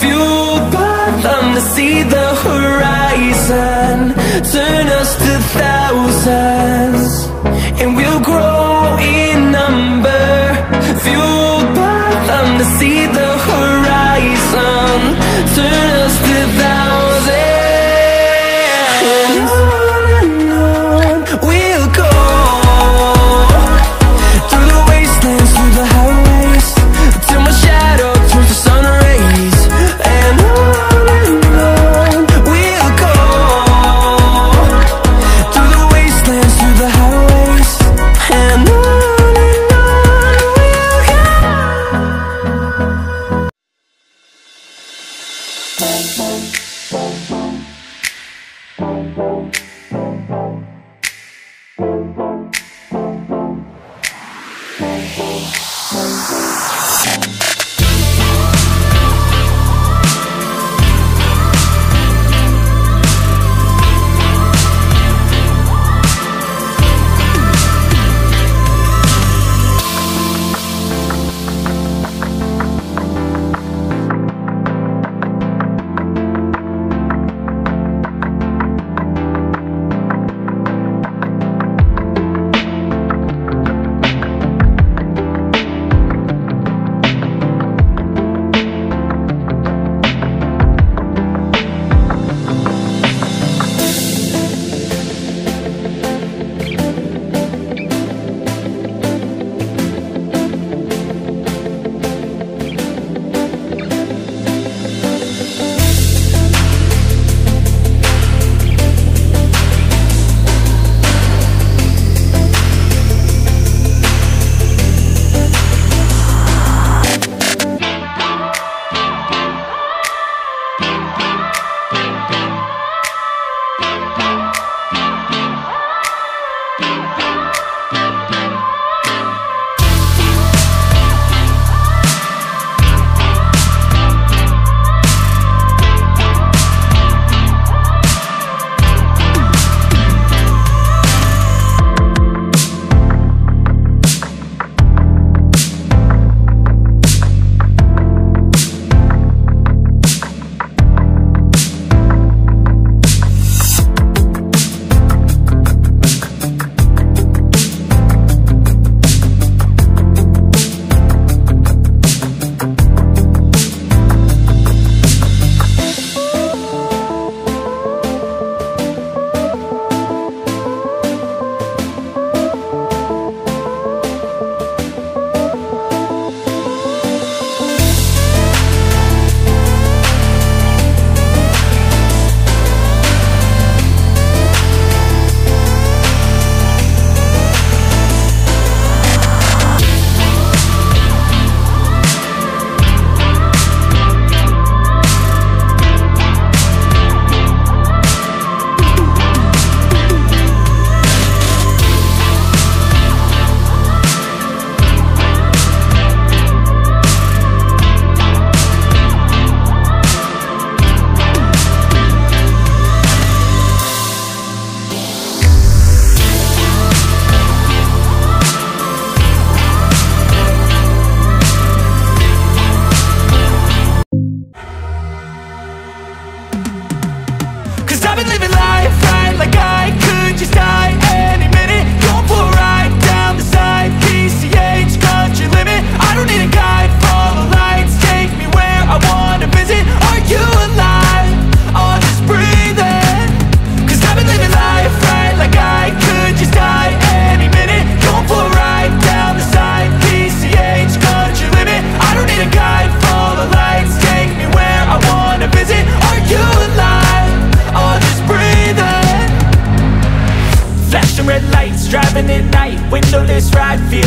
Fuelled by them to see the horizon. Turn us to thousands And we'll grow in number. Fuelled by them to see the horizon.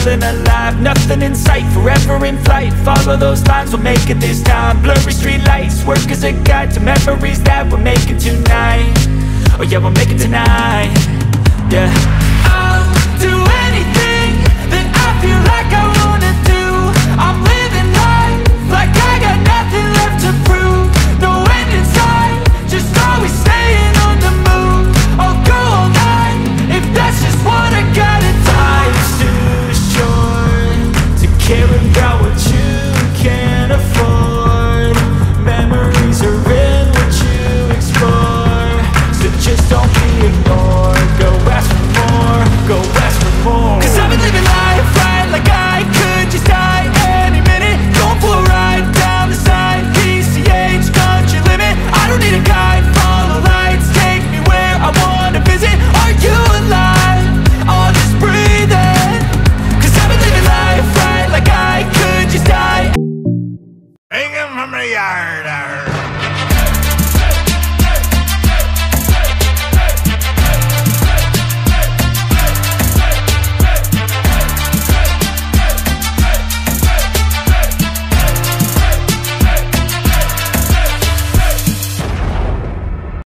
feeling alive. Nothing in sight, forever in flight. Follow those lines, we'll make it this time. Blurry street lights, work as a guide To memories that we're making tonight. Oh yeah, we'll make it tonight. Yeah. I'll do anything that I feel like I